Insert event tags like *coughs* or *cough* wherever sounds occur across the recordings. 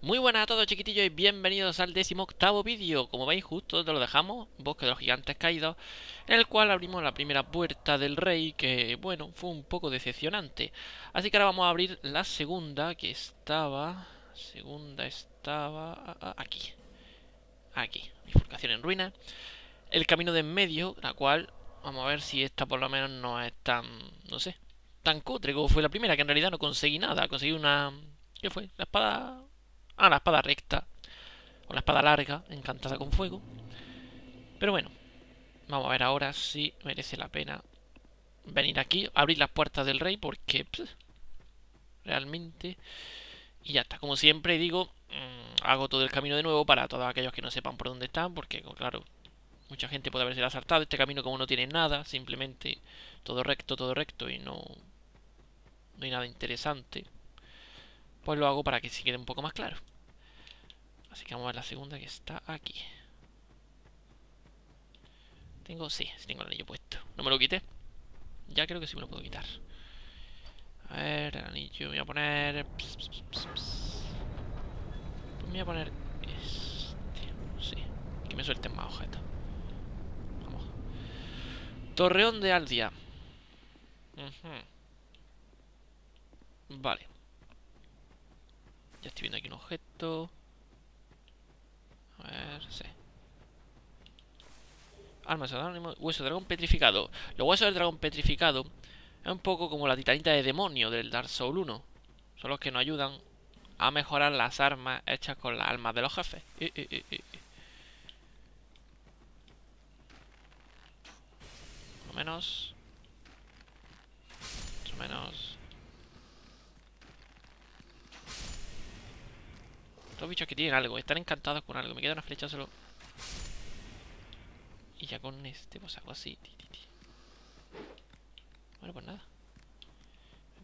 Muy buenas a todos chiquitillos y bienvenidos al décimo octavo vídeo. Como veis justo donde lo dejamos, Bosque de los Gigantes Caídos En el cual abrimos la primera puerta del rey Que bueno, fue un poco decepcionante. Así que ahora vamos a abrir la segunda Que estaba... Segunda estaba... Ah, ah, aquí. Aquí, bifurcación en ruina. El camino de en medio, la cual Vamos a ver si esta por lo menos no es tan... No sé Tan cutre como fue la primera Que en realidad no conseguí nada. Conseguí una... ¿Qué fue? La espada Ah, la espada recta. O la espada larga, encantada con fuego. Pero bueno, vamos a ver ahora si merece la pena venir aquí, abrir las puertas del rey, porque realmente... Y ya está, como siempre digo, mm, hago todo el camino de nuevo para todos aquellos que no sepan por dónde están, porque claro, mucha gente puede haberse asaltado. Este camino como no tiene nada, simplemente todo recto, todo recto y no, no hay nada interesante pues lo hago para que se quede un poco más claro. Así que vamos a ver la segunda que está aquí. Tengo, sí, sí tengo el anillo puesto. ¿No me lo quité? Ya creo que sí me lo puedo quitar. A ver, el anillo voy a poner... Pues me voy a poner... Este, sí, que me suelten más objetos. Vamos. Torreón de Aldia. Vale. Ya estoy viendo aquí un objeto. A ver, sí. Armas anónimo, hueso de dragón petrificado. Los huesos del dragón petrificado es un poco como la titanita de demonio del Dark Souls 1. Son los que nos ayudan a mejorar las armas hechas con las almas de los jefes. Eh, eh, menos. Más menos. Los bichos que tienen algo, están encantados con algo. Me queda una flecha solo. Y ya con este, pues hago así. Bueno, pues nada.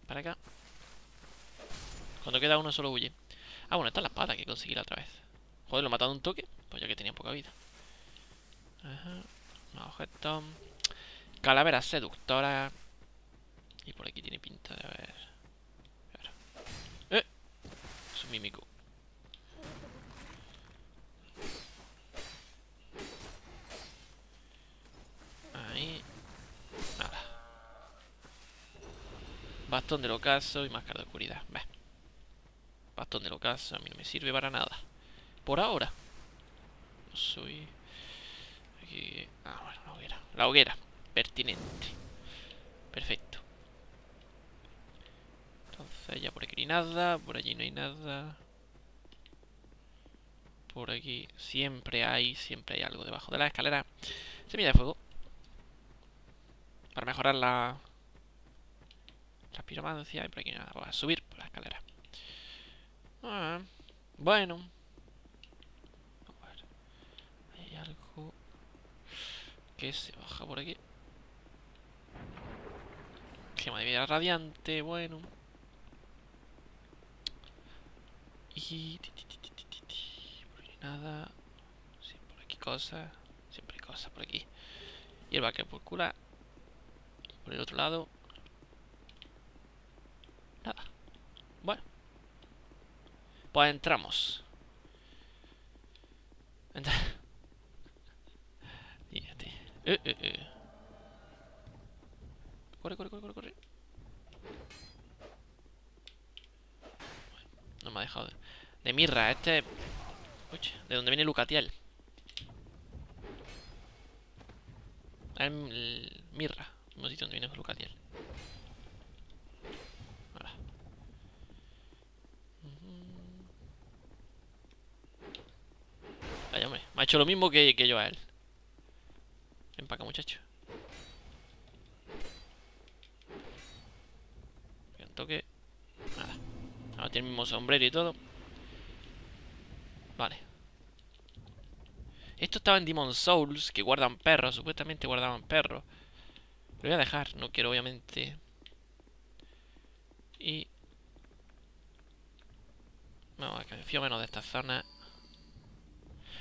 Para acá. Cuando queda uno solo huye. Ah, bueno, esta es la espada que conseguí la otra vez. Joder, lo he matado un toque. Pues ya que tenía poca vida. Ajá. Más objetos. Calavera seductora. Y por aquí tiene pinta de haber. ¡Eh! Es un mímico. Bastón del ocaso y máscara de oscuridad. Bastón del ocaso a mí no me sirve para nada. Por ahora. No soy... Aquí... Ah, bueno, la hoguera. La hoguera. Pertinente. Perfecto. Entonces ya por aquí no hay nada. Por allí no hay nada. Por aquí siempre hay, siempre hay algo debajo de la escalera. Semilla de fuego. Para mejorar la, la piromancia y por aquí nada, voy a subir por la escalera. Ah, bueno. A ver. Hay algo que se baja por aquí. Gema de vida radiante, bueno. Y... Por nada. Sí, por aquí cosas. Siempre hay cosas por aquí. Que por Por el otro lado. Nada. Bueno. Pues entramos. Entra. Fíjate. Eh, eh, eh. Corre, corre, corre, corre, corre. no me ha dejado de... De mirra, este... Uy, ¿de dónde viene Lucatiel? El... Mirra. No sé dónde viene Lucatiel. Me ha lo mismo que, yo a él. Ven acá, muchacho. Un toque. Nada. Ahora tiene el mismo sombrero y todo. Vale. Esto estaba en Demon Souls, que guardan perros. Supuestamente guardaban perros. Lo voy a dejar. No quiero, obviamente... Y... No, que me fío menos de esta zona.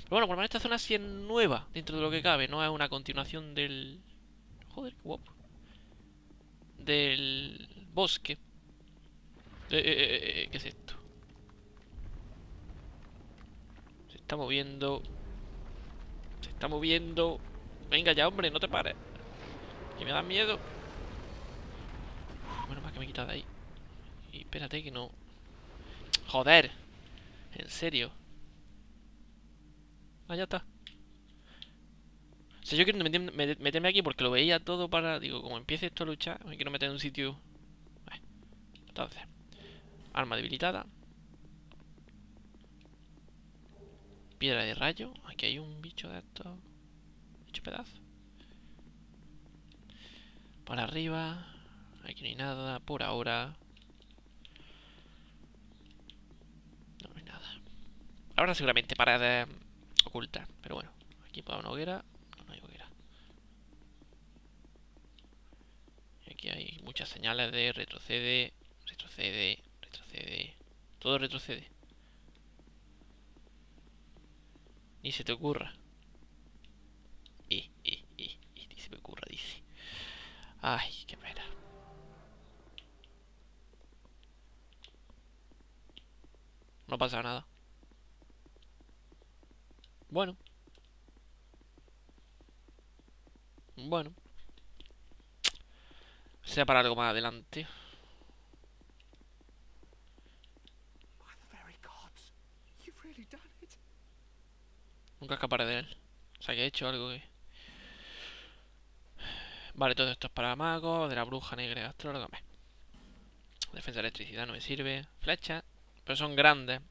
Pero bueno, por lo menos esta zona sí es nueva dentro de lo que cabe. No es una continuación del... Joder, qué guapo. Del bosque. Eh, eh, eh, ¿Qué es esto? está moviendo. Se está moviendo. Venga ya, hombre, no te pares. Que me da miedo. Bueno, más que me he quitado ahí. Y espérate que no. Joder. En serio. Ah, ya está. O sea, yo quiero meterme aquí porque lo veía todo para... Digo, como empiece esto a luchar, me quiero meter en un sitio... Entonces, arma debilitada. Piedra de rayo. Aquí hay un bicho de estos. Hecho pedazo. Para arriba. Aquí no hay nada. Por ahora. No, hay nada. Ahora seguramente para ocultar. Pero bueno. Aquí para una hoguera. No, hay hoguera. Aquí hay muchas señales de retrocede. Retrocede, retrocede. Todo retrocede. Ni se te ocurra. Y, y, y, y, ni se me ocurra, dice. Ay, qué pena. No pasa nada. Bueno. Bueno. Sea para algo más adelante. Nunca escaparé de él. O sea, que he hecho algo que... Vale, todo esto es para magos, de la bruja negra astróloga. Defensa de electricidad no me sirve. Flecha, pero son grandes.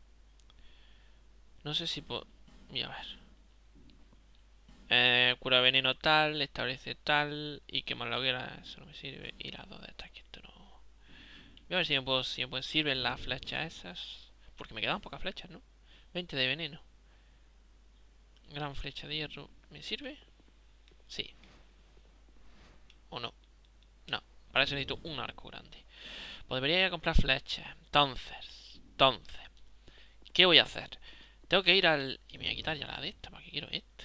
No sé si puedo... Voy a ver. Eh, cura veneno tal, establece tal y quemar la hoguera, eso no me sirve. Y las dos de ataque, esto no... Voy a ver si me puedo, si me pueden sirven las flechas esas. Porque me quedan pocas flechas, ¿no? 20 de veneno. Gran flecha de hierro. ¿Me sirve? Sí. ¿O no? No. Para eso necesito un arco grande. Pues debería ir a comprar flechas. Entonces. Entonces. ¿Qué voy a hacer? Tengo que ir al... Y me voy a quitar ya la de esta. ¿Para qué quiero esta?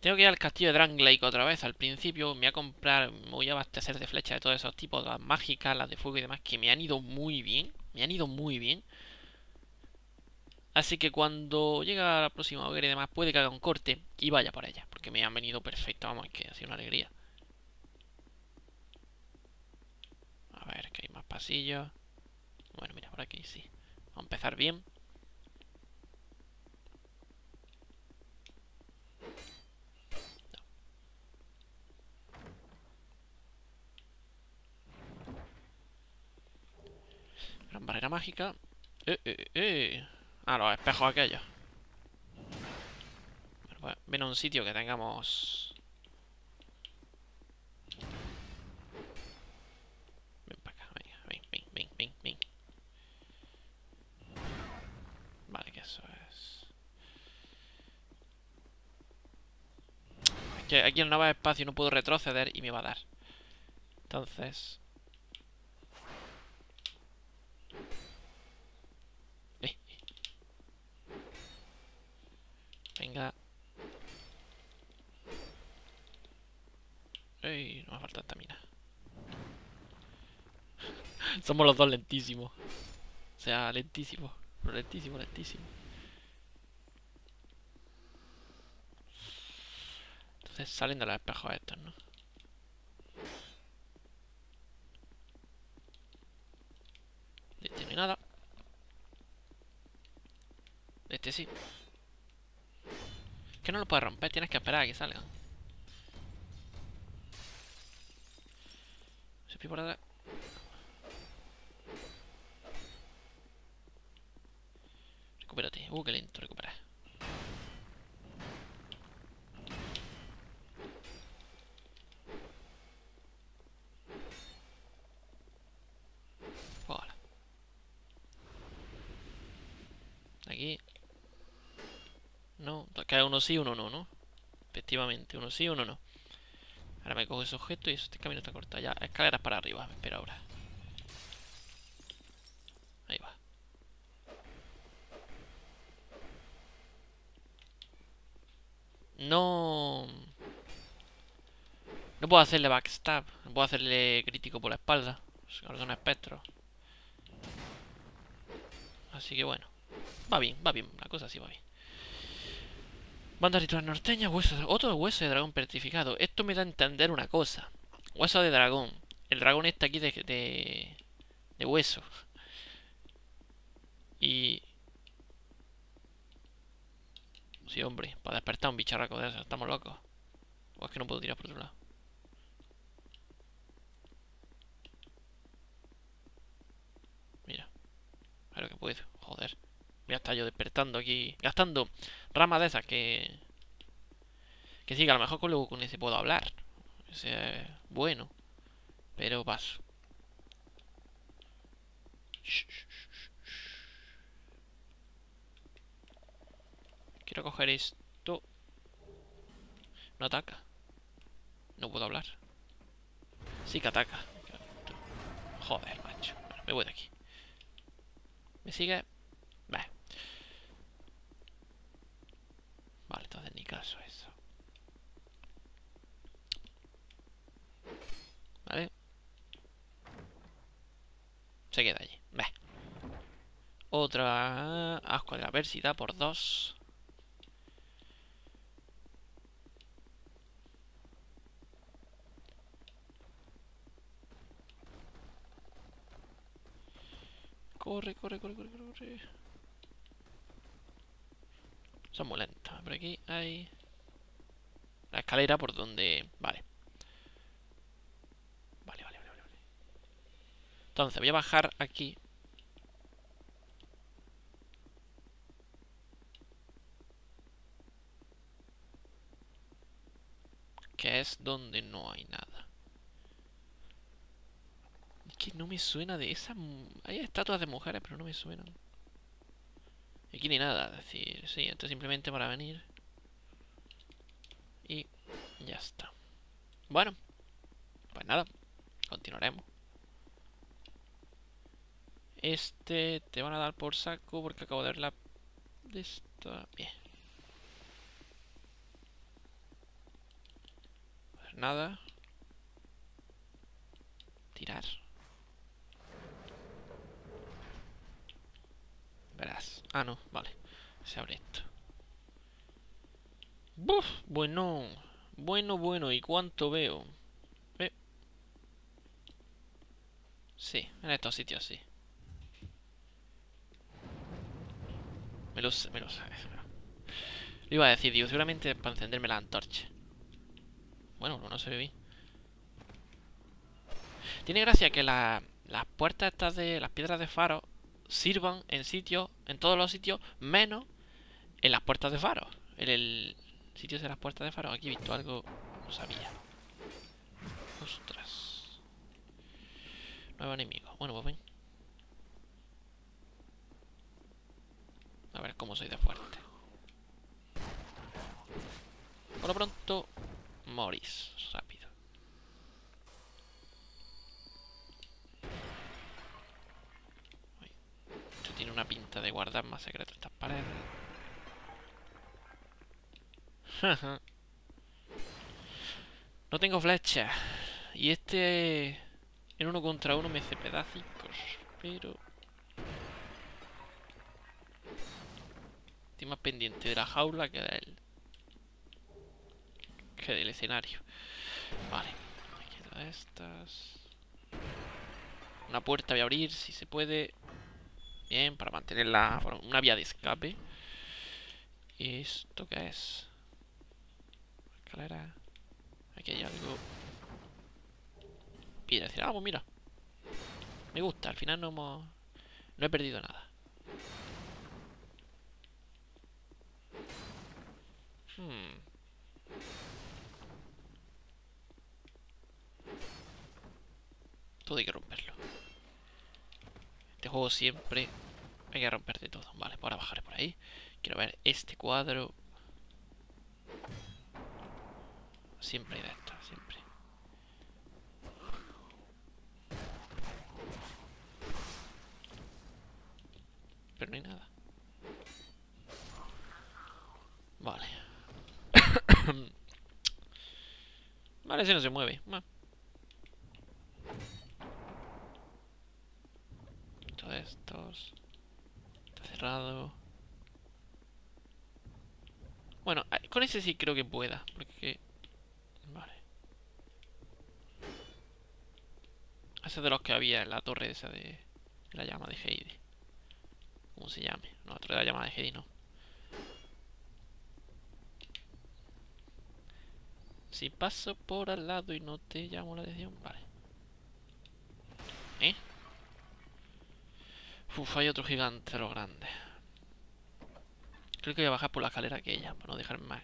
Tengo que ir al castillo de Dranglake otra vez. Al principio me voy a comprar... Me voy a abastecer de flechas de todos esos tipos. Las mágicas, las de fuego y demás. Que me han ido muy bien. Me han ido muy bien. Así que cuando llega la próxima hoguera y demás, puede que haga un corte y vaya por ella. Porque me han venido perfecto, vamos, es que ha sido una alegría. A ver, que hay más pasillos. Bueno, mira, por aquí sí. Vamos a empezar bien. Gran barrera mágica. Eh, eh, eh. Ah, los espejos aquellos. Pues, ven a un sitio que tengamos... Ven para acá, venga, ven, ven, ven, ven, ven. Vale, que eso es... Es que aquí el nuevo espacio no puedo retroceder y me va a dar. Entonces... Venga. Ey, no me falta estamina. *laughs* Somos los dos lentísimos. O sea, lentísimos. lentísimo, lentísimo. Salen de los espejos estos, ¿no? De este no hay nada. Este sí que no lo puedes romper, tienes que esperar a que salga. Se por atrás. Recupérate. Uh, qué lento recuperar. Aquí no, cae uno sí, uno no, ¿no? Efectivamente, uno sí, uno no. Ahora me cojo ese objeto y este camino está cortado. Ya, escaleras para arriba, me espera ahora. Ahí va. No... No puedo hacerle backstab. No puedo hacerle crítico por la espalda. Ahora son espectros. Así que bueno. Va bien, va bien. La cosa sí va bien. Banda ritual norteña, hueso otro hueso de dragón petrificado. Esto me da a entender una cosa. Hueso de dragón. El dragón está aquí de, de, hueso. Y... Sí, hombre, para despertar un bicharraco de eso. Estamos locos. O es que no puedo tirar por otro lado. Mira. Lo que puedo. Joder. Voy a estar yo despertando aquí. Gastando ramas de esas que... Que sí, a lo mejor con luego con ese puedo hablar. Ese bueno. Pero paso. Quiero coger esto. No ataca. No puedo hablar. Sí que ataca. Joder, macho. Bueno, me voy de aquí. ¿Me sigue? Vale. Vale, entonces ni caso eso. ¿Vale? Se queda allí. Vale. Otra asco de la adversidad por dos. Corre, corre, corre, corre, corre. Son muy lentos. Por aquí hay... La escalera por donde... Vale. Vale, vale, vale, vale. Entonces, voy a bajar aquí. Que es donde no hay nada que no me suena de esa... Hay estatuas de mujeres, pero no me suenan. Aquí ni nada, es decir, sí, esto es simplemente para venir. Y ya está. Bueno, pues nada, continuaremos. Este te van a dar por saco porque acabo de ver la... De esta... Bien. Nada. Tirar. Verás. Ah, no, vale. Se abre esto. ¡Buf! Bueno. Bueno, bueno. ¿Y cuánto veo? Eh. Sí, en estos sitios sí. Me lo me lo iba a decir, digo, seguramente para encenderme la antorcha. Bueno, no se ve bien. Tiene gracia que las puertas estas de las piedras de faro sirvan en sitios, en todos los sitios, menos en las puertas de faro. En el sitio de las puertas de faro. Aquí he visto algo, no sabía. Ostras. Nuevo enemigo. Bueno, pues ven. A ver cómo soy de fuerte. Por lo pronto, morís rápido. Tiene una pinta de guardar más secretos estas paredes. *laughs* no tengo flecha. Y este... En uno contra uno me hace pedazos. Pero... Estoy más pendiente de la jaula que del... Que del escenario. Vale. Estas... Una puerta voy a abrir si se puede. Bien, para mantener la, una vía de escape. ¿Y esto qué es? Escalera. Aquí hay algo. Pide decir, ah, pues mira. Me gusta, al final no hemos... No he perdido nada. Hmm. Todo hay que romperlo. Este juego siempre hay que romper de todo. Vale, ahora bajaré por ahí. Quiero ver este cuadro. Siempre hay de esto, siempre. Pero no hay nada. Vale. *coughs* vale, ese no se mueve. Estos. cerrado. Bueno, con ese sí creo que pueda. Porque... Vale. Ese de los que había en la torre esa de... La llama de Heidi. ¿Cómo se llame? No, la de la llama de Heidi no. Si paso por al lado y no te llamo la atención, vale. ¿Eh? Uf, hay otro gigante, lo grande. Creo que voy a bajar por la escalera aquella, para no dejarme más.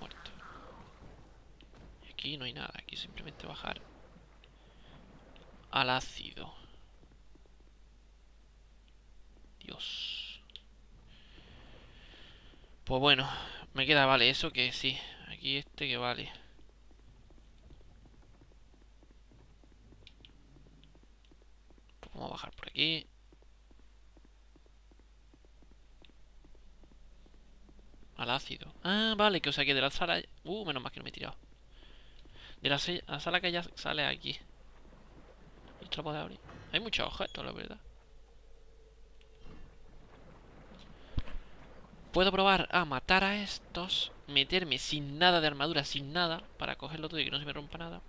Muerto. Aquí no hay nada, aquí simplemente bajar al ácido. Dios. Pues bueno, me queda, vale, eso que sí. Aquí este que vale. Pues vamos a bajar por aquí. Al ácido. Ah, vale, que o sea que de la sala... Uh, menos mal que no me he tirado. De la, sala que ya sale aquí. Esto lo abrir. Hay muchos objetos, la verdad. Puedo probar a matar a estos, meterme sin nada de armadura, sin nada, para cogerlo todo y que no se me rompa nada.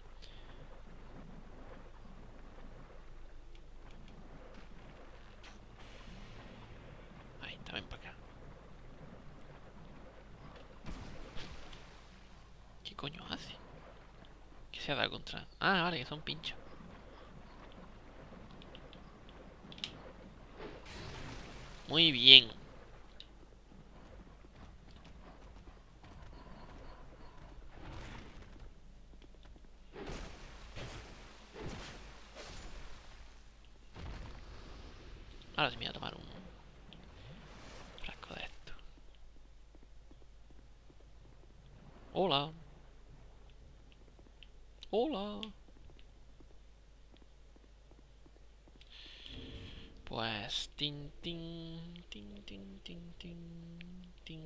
Ahí, también para acá. ¿Qué coño hace? ¿Qué se ha dado vale, que son pinchos. Muy bien. Ahora sí me voy a tomar un frasco de esto. Hola. Hola. Pues tin tin tin tin tin tin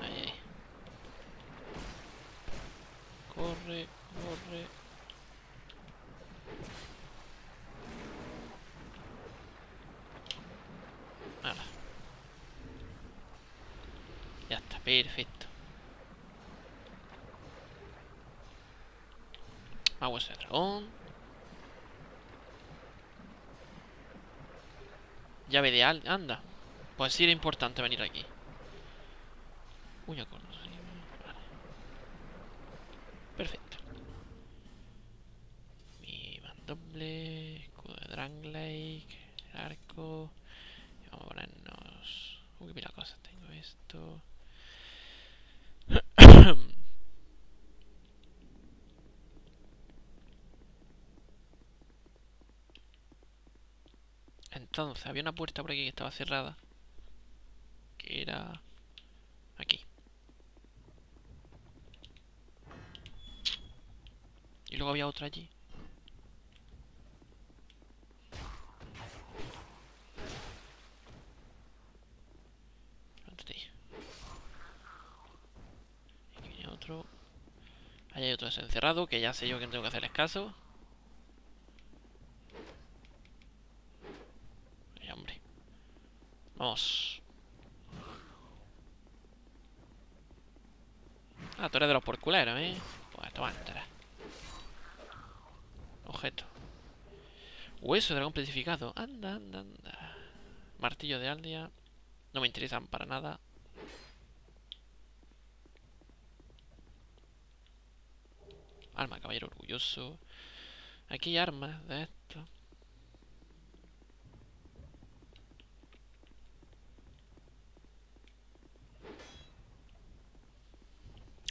tin corre, corre. Nada. Ya está, perfecto. Vamos a dragón. Llave de al... Anda. Pues sí era importante venir aquí. Uy, acuerdo. Perfecto. Mi mandoble, escudo de Dranglake, arco. Y vamos a ponernos. Uy, mira cosas, tengo esto. Había una puerta por aquí que estaba cerrada. Que era... Aquí. Y luego había otra allí. Otro. Hay otro desencerrado, que ya sé yo que tengo que hacerles caso. Ay, hombre. Ah, tú eres de los porculeros, ¿eh? Pues toma, entera. Objeto. Hueso de dragón petrificado. Anda, anda, anda. Martillo de Aldia. No me interesan para nada. Arma caballero orgulloso. Aquí hay armas de esto.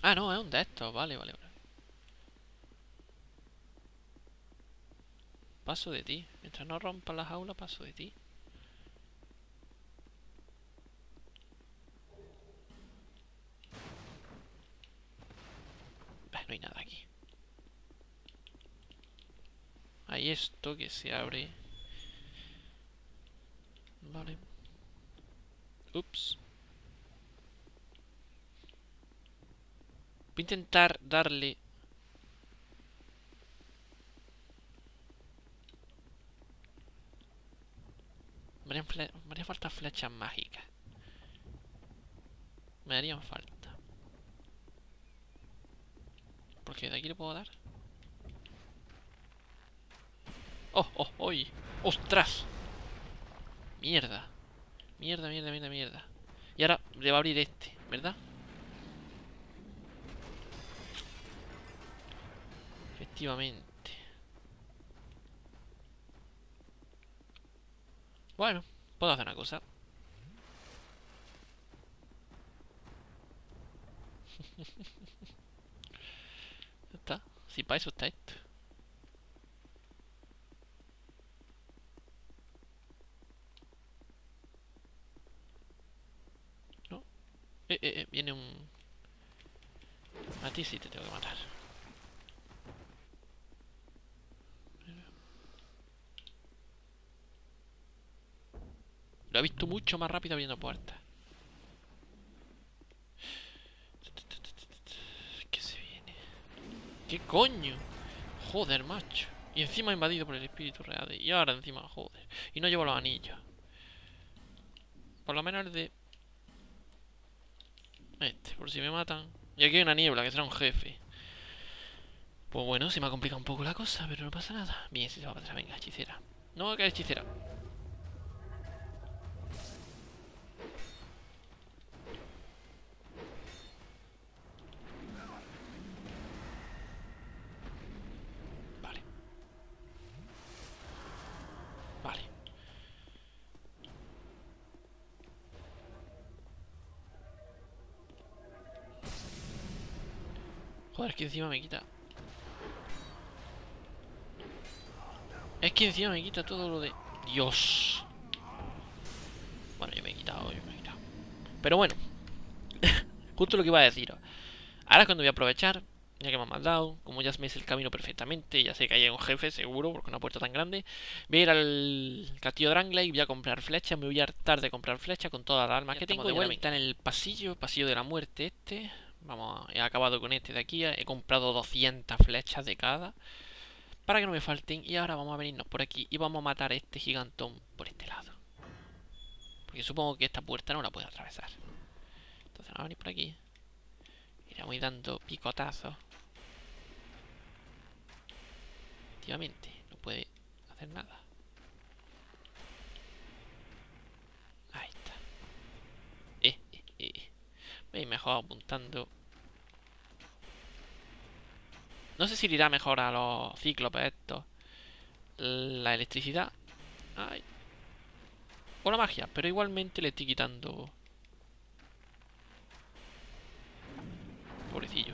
Ah, no, es un de estos. Vale, vale, vale. Paso de ti. Mientras no rompa la jaula, paso de ti. no hay nada aquí. Hay esto que se abre. Vale. Ups. Voy a intentar darle... Me harían, me haría falta flechas mágicas. Me harían falta. Porque de aquí le puedo dar. ¡Oh, oh, oh! ¡Ostras! Mierda. Mierda, mierda, mierda, mierda. Y ahora le va a abrir este, ¿verdad? Efectivamente. Bueno, puedo hacer una cosa. *laughs* está. Si para eso está esto. No. Eh, eh, eh, viene un... A ti sí te tengo que matar. Lo he visto mucho más rápido abriendo puertas. ¿Qué se viene? ¿Qué coño? Joder, macho. Y encima invadido por el espíritu real. Y ahora encima, joder. Y no llevo los anillos. Por lo menos el de... Este, por si me matan. Y aquí hay una niebla, que será un jefe. Pues bueno, se me ha complicado un poco la cosa, pero no pasa nada. Bien, si se va a pasar. Venga, hechicera. No, que hechicera. Joder, es que encima me quita. Es que encima me quita todo lo de... Dios. Bueno, yo me he quitado, yo me he quitado. Pero bueno. *laughs* Justo lo que iba a deciros. Ahora es cuando voy a aprovechar, ya que me han mandado, como ya me hice el camino perfectamente, ya sé que hay un jefe seguro, porque una puerta tan grande, voy a ir al castillo de y voy a comprar flechas, me voy a hartar de comprar flechas con todas las armas que tengo de vuelta en el pasillo, pasillo de la muerte este, Vamos, he acabado con este de aquí. He comprado 200 flechas de cada. Para que no me falten. Y ahora vamos a venirnos por aquí. Y vamos a matar a este gigantón por este lado. Porque supongo que esta puerta no la puede atravesar. Entonces vamos a venir por aquí. Iremos dando picotazos. Efectivamente, no puede hacer nada. Ahí está. Eh, eh, eh. Veis, mejor apuntando. No sé si irá mejor a los cíclopes estos. La electricidad. O la magia, pero igualmente le estoy quitando... Pobrecillo.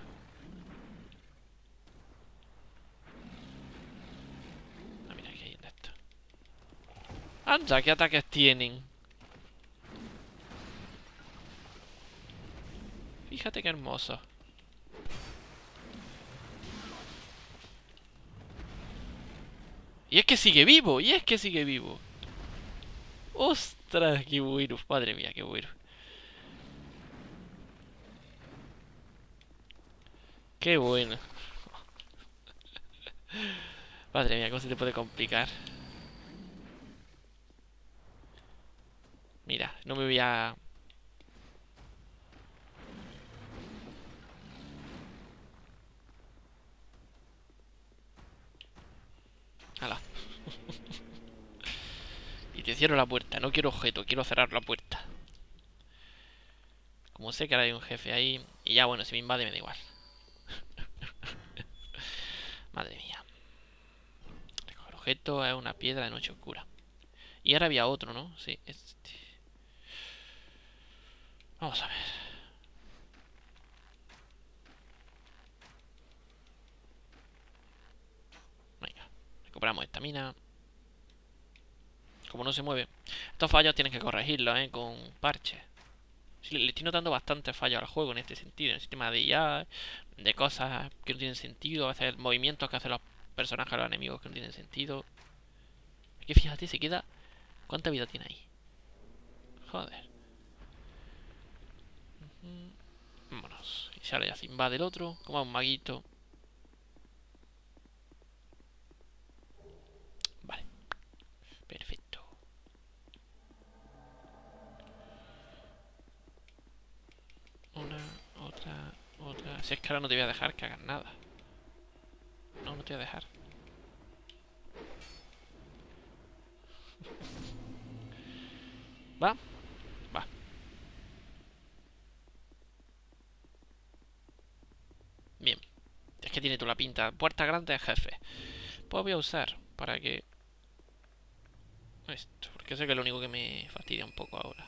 Ah, mira que hay en esto. Anda, ¿qué ataques tienen? Fíjate qué hermoso. Y es que sigue vivo, y es que sigue vivo. Ostras, qué bueno, madre mía, qué bueno. Qué bueno. *laughs* Madre mía, cómo se te puede complicar. Mira, no me voy a *laughs* y te cierro la puerta. No quiero objeto, quiero cerrar la puerta. Como sé que ahora hay un jefe ahí. Y ya, bueno, si me invade me da igual. *laughs* Madre mía. Recoger objeto es una piedra de noche oscura. Y ahora había otro, ¿no? Sí, este. Vamos a ver. Recuperamos esta mina. Como no se mueve. Estos fallos tienes que corregirlos, ¿eh? Con parches. le estoy notando bastante fallos al juego en este sentido. En el sistema de IA, de cosas que no tienen sentido. A veces movimientos que hacen los personajes, los enemigos que no tienen sentido. Aquí fíjate, se queda... ¿Cuánta vida tiene ahí? Joder. Vámonos. Y sale ya se otro. Como un maguito. Vale. Perfecto. Una, otra, otra. Si es que ahora no te voy a dejar que hagas nada. No, no te voy a dejar. *laughs* ¿Va? Va. Bien. Es que tiene toda la pinta. Puerta grande, jefe. Pues voy a usar para que... Esto, porque que es lo único que me fastidia un poco ahora.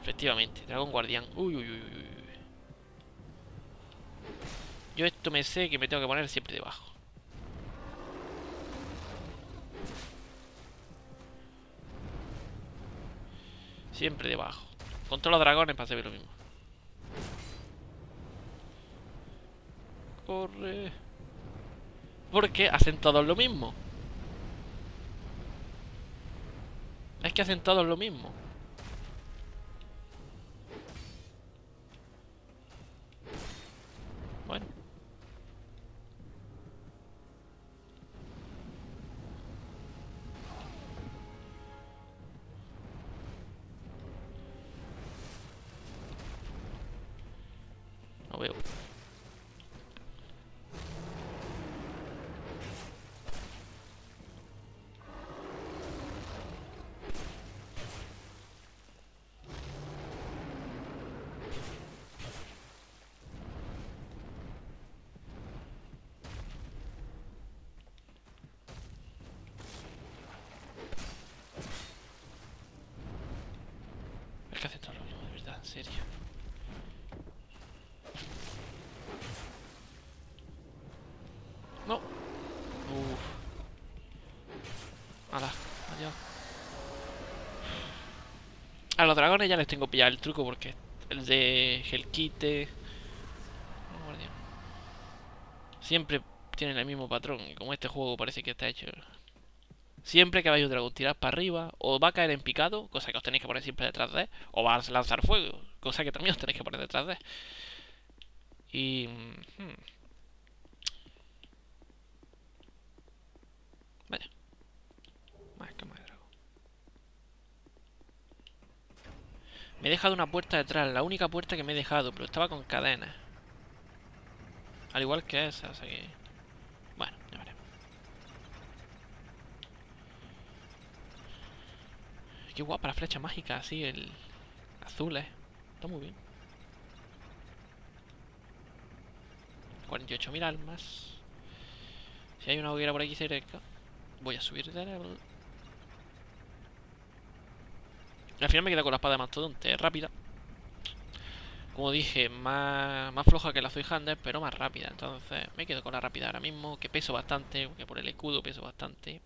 Efectivamente, dragón guardián. Uy, uy, uy, uy. Yo esto me sé que me tengo que poner siempre debajo. Siempre debajo. Contra los dragones para hacer lo mismo. Corre. Porque hacen todos lo mismo. Es que hacen todos lo mismo. Bueno. No veo. Que hacen todo lo mismo, de verdad, en serio. No. Uf. Hala, adiós. A los dragones ya les tengo pillado el truco porque el de Hellkite. Oh. Siempre tienen el mismo patrón. Como este juego parece que está hecho. Siempre que vaya un dragón tirar para arriba, o va a caer en picado, cosa que os tenéis que poner siempre detrás de, o va a lanzar fuego, cosa que también os tenéis que poner detrás de. Y. hmm. Vaya. Más que más dragón. Me he dejado una puerta detrás, la única puerta que me he dejado, pero estaba con cadenas. Al igual que esa, sea que... Bueno, ya veremos. Qué guapa la flecha mágica, así, el azul, eh. Está muy bien. 48.000 almas. Si hay una hoguera por aquí cerca, voy a subir de level. Al final me quedo con la espada de mastodonte, rápida. Como dije, más, más floja que la Zoihander, pero más rápida. Entonces me quedo con la rápida ahora mismo, que peso bastante, que por el escudo peso bastante.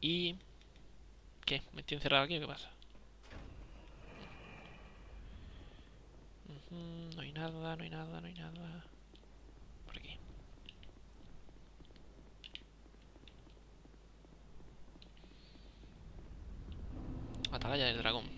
Y... ¿Qué? ¿Me estoy encerrado aquí qué pasa? No hay nada, no hay nada, no hay nada. Por aquí. Atalaya del dragón.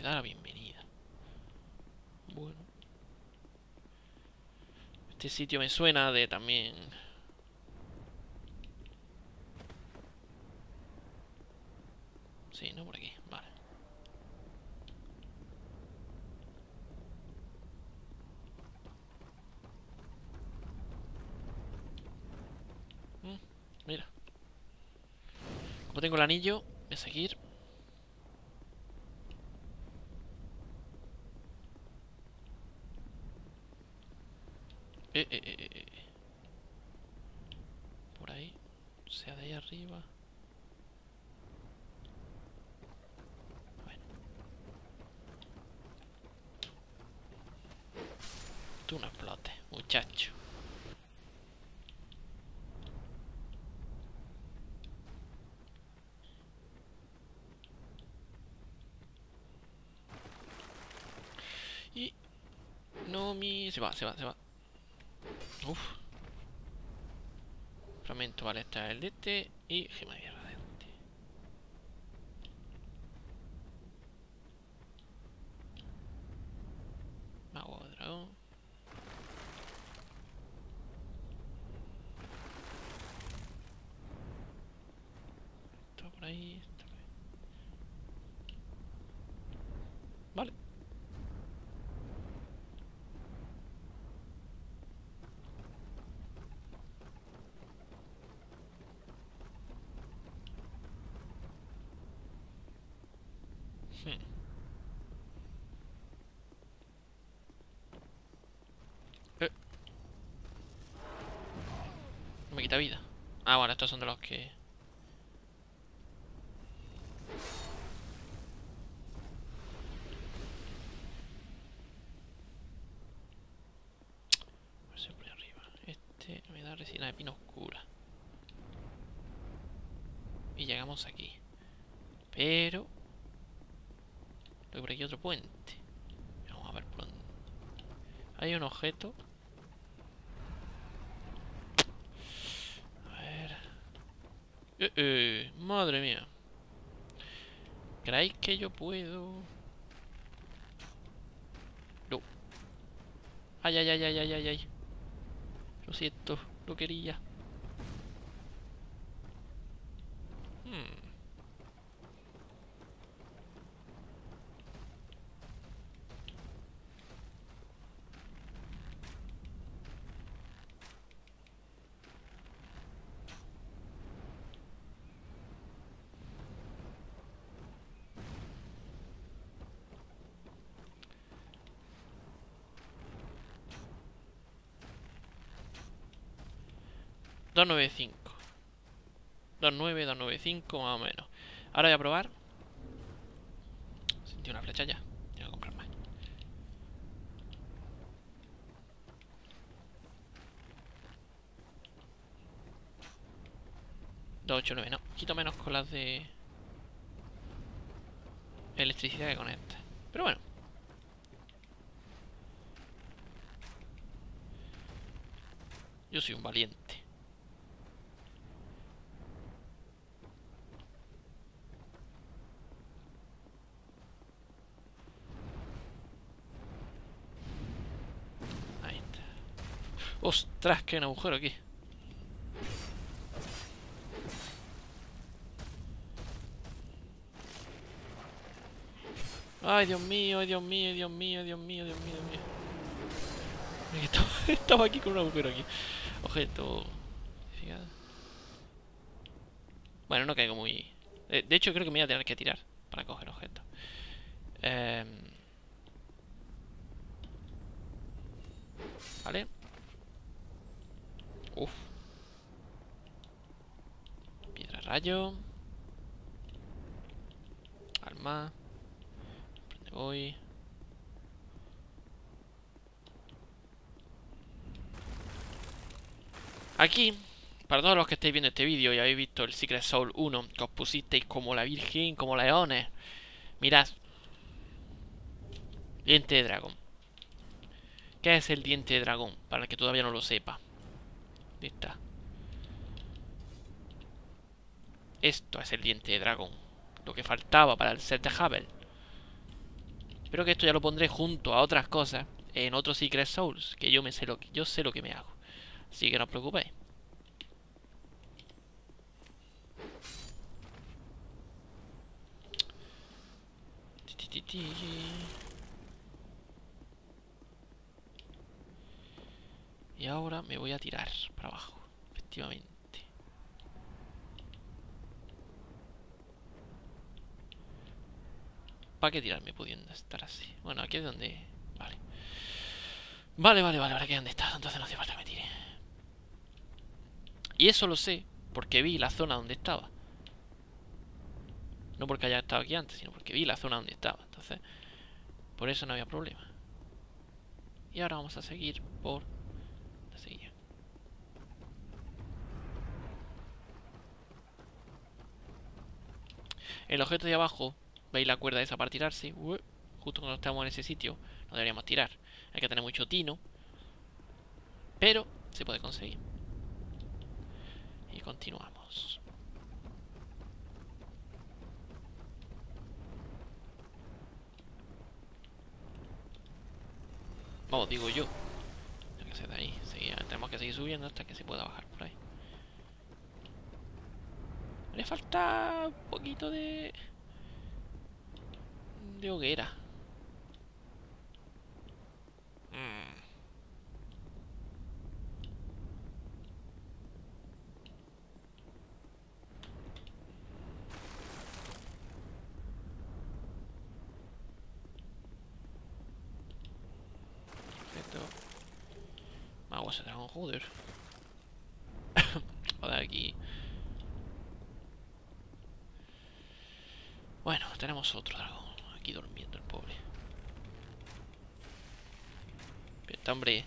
Te da la bienvenida. Bueno. Este sitio me suena de también... Sí, no por aquí. Vale. Mm, mira. Como tengo el anillo, voy a seguir. Eh, eh, eh, eh, eh. Por ahí. O sea, de ahí arriba. Bueno. Tú no explotes, muchacho. Se va, se va, se va. Uf. Fragmento, vale, está el de este y gema de guerra de este. Mago de dragón. Está por ahí, está por ahí. Vale. Hmm. Eh. No me Ah, bueno, estos son de los que... A ver si por ahí arriba. Este me da resina de pino oscura. Y llegamos aquí. Pero... Tengo por aquí otro puente. Vamos a ver por dónde. Hay un objeto. A ver. Eh, eh, madre mía. ¿Creéis yo puedo? No. Ay, ay, ay, ay, ay, ay, ay. Lo siento, lo quería. 295. 29, 295 más o menos. Ahora voy a probar. Sentí una flecha ya. Tengo que comprar más. Dos, ocho, nueve. No, quito menos con las de electricidad que conecta. Pero bueno. Yo soy un valiente. ¡Ostras! Que hay un agujero aquí. Ay, Dios mío, Dios mío, Dios mío, Dios mío, Dios mío, Dios *laughs* mío. Estaba, estaba aquí con un agujero aquí. Objeto. Bueno, no caigo muy. eh, De hecho, creo que me voy a tener que tirar para coger objetos. Em, Vale. Uf. Piedra rayo. Alma. ¿Por dónde voy? Aquí, para todos los que estéis viendo este vídeo y habéis visto el Secret Soul 1, que os pusisteis como la Virgen, como leones. Mirad. Diente de dragón. ¿Qué es el diente de dragón? Para el que todavía no lo sepa. Ahí está. Esto es el diente de dragón. Lo que faltaba para el set de Hubble. Espero que esto ya lo pondré junto a otras cosas en otros Secret Souls. Que yo me sé lo que, yo sé lo que me hago. Así que no os preocupéis. Y ahora me voy a tirar para abajo, efectivamente. ¿Para qué tirarme pudiendo estar así? Bueno, aquí es donde... Vale. Vale, vale, vale, ahora que dónde está, entonces no hace falta que me tire. Y eso lo sé porque vi la zona donde estaba. No porque haya estado aquí antes, sino porque vi la zona donde estaba. Entonces, por eso no había problema. Y ahora vamos a seguir por la silla. El objeto de abajo, veis la cuerda esa para tirarse. Justo cuando estamos en ese sitio, no deberíamos tirar. Hay que tener mucho tino Pero se puede conseguir. Y continuamos. Vamos, digo yo. tenemos que seguir subiendo hasta que se pueda bajar por ahí. Le falta un poquito de... De hoguera. ese dragón, joder. Joder, aquí. Bueno, tenemos otro dragón. Aquí durmiendo el pobre. Pero hombre.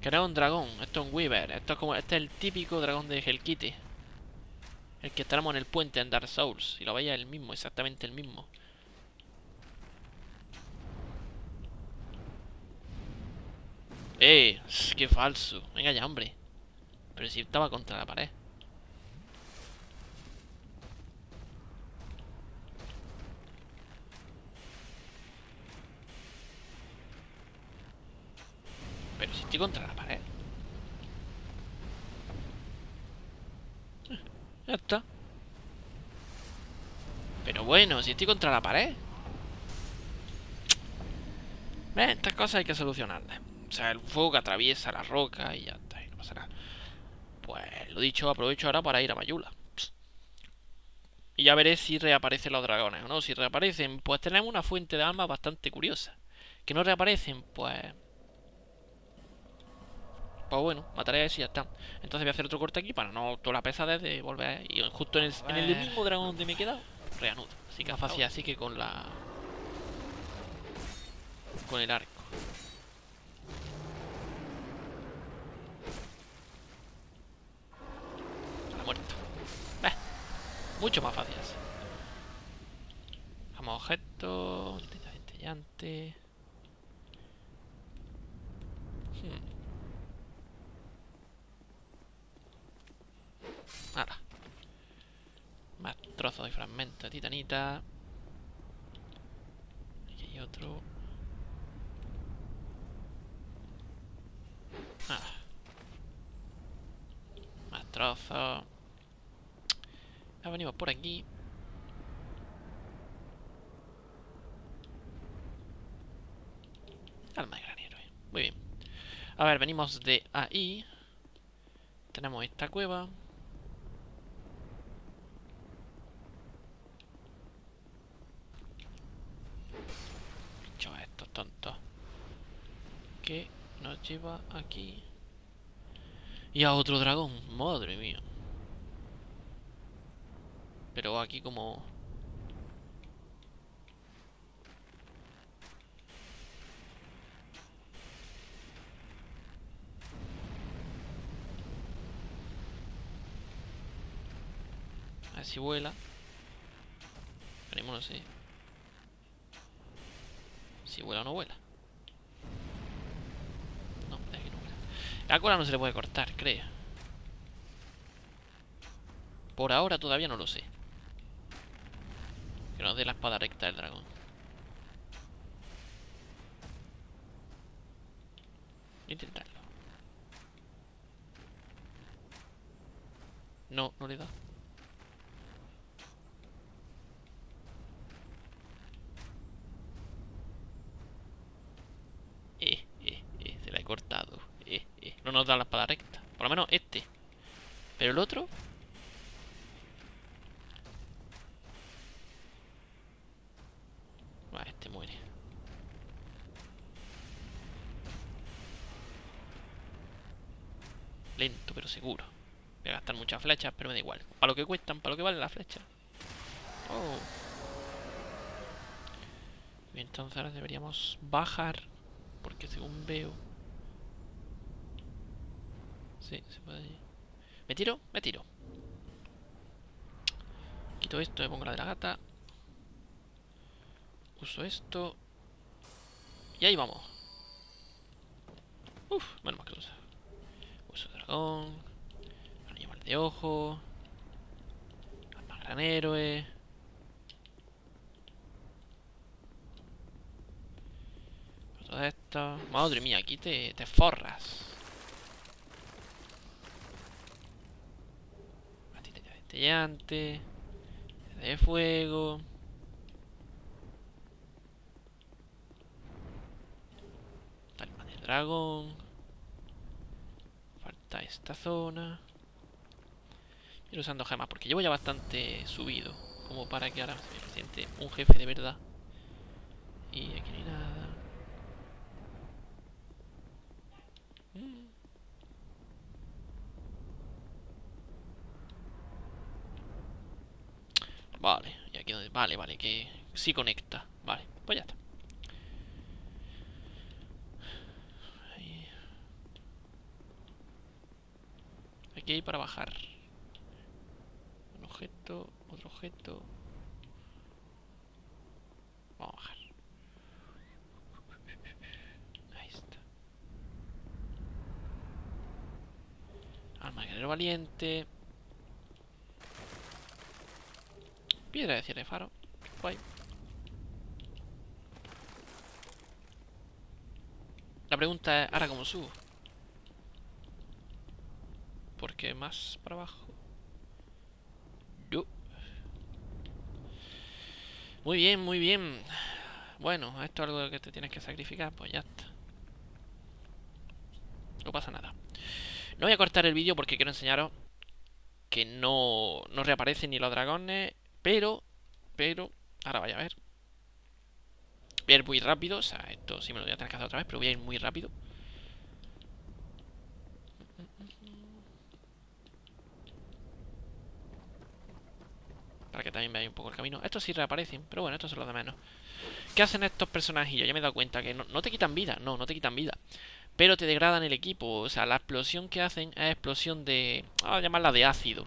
Que es un dragón, esto es un Weaver. Esto es como. Este es el típico dragón de Hellkite. El que estábamos en el puente en Dark Souls. Si lo veis el mismo, exactamente el mismo. ¡Eh! ¡Qué falso! Venga ya, hombre. Pero si estaba contra la pared. Pero si estoy contra la pared. Ya está. Pero bueno, si estoy contra la pared. Estas cosas hay que solucionarlas. O sea, el fuego que atraviesa la roca y ya está, y no pasa nada. Pues lo dicho, aprovecho ahora para ir a Mayula. Y ya veré si reaparecen los dragones o no. Si reaparecen, pues tenemos una fuente de alma bastante curiosa. Que no reaparecen, pues pues bueno, mataré a ese y ya está. Entonces voy a hacer otro corte aquí para no toda la pesadez de volver. Y justo en el, en el mismo dragón donde me he quedado, reanudo. Así que fácil así que con la. Con el arco. Muerto. mucho más fácil así. Vamos, objeto. Centellante. Hmm. Más trozos de fragmento de titanita. Aquí hay otro. Nada. Más trozos. Venimos por aquí. Alma de granero. Eh. Muy bien. A ver, venimos de ahí. Tenemos esta cueva. que nos lleva aquí. Y a otro dragón, madre mía. Pero aquí como... A ver si vuela. No sé. Si vuela o no vuela. La cola no se le puede cortar, creo. Por ahora todavía no lo sé. Que nos dé la espada recta del dragón. Intentarlo. No, no le da. Eh, eh, eh, se la he cortado. No nos da la espada recta. Por lo menos este. Pero el otro... Va, este muere. Lento, pero seguro. Voy a gastar muchas flechas, pero me da igual. Para lo que cuestan, para lo que valen las flechas. Oh. Y entonces ahora deberíamos bajar. Porque según veo... Sí, se puede. ¿Me tiro? Me tiro. Quito esto, me pongo la de la gata. Uso esto. Y ahí vamos. Uf, menos mal que uso. Uso dragón. De ojo. Alma gran héroe. Todo esto. Madre mía, aquí te, te forras. Patita de destellante. De fuego. Alma de dragón. Falta esta zona. Ir usando gemas porque llevo ya bastante subido. Como para que ahora se me presente un jefe de verdad. Y aquí no hay nada. Mm. Vale, y aquí donde... Vale, vale, que sí conecta. Vale, pues ya está. Aquí hay para bajar. Objeto, otro objeto. Vamos a bajar. Ahí está. Alma de guerrero valiente. Piedra de cierre de faro. Guay. La pregunta es, ¿ahora cómo subo? Porque más para abajo. Yo. Muy bien, muy bien. Bueno, esto es algo que te tienes que sacrificar, pues ya está. No pasa nada. No voy a cortar el vídeo porque quiero enseñaros que no, no reaparecen ni los dragones, pero, pero, ahora vaya a ver. Voy a ir muy rápido, o sea, esto sí me lo voy a tener que hacer otra vez, pero voy a ir muy rápido. Para que también veáis un poco el camino. Estos sí reaparecen, pero bueno, estos son los de menos. ¿Qué hacen estos personajillos? Ya me he dado cuenta que no, te quitan vida, no, no te quitan vida. Pero te degradan el equipo, o sea, la explosión que hacen es explosión de... Vamos a llamarla de ácido.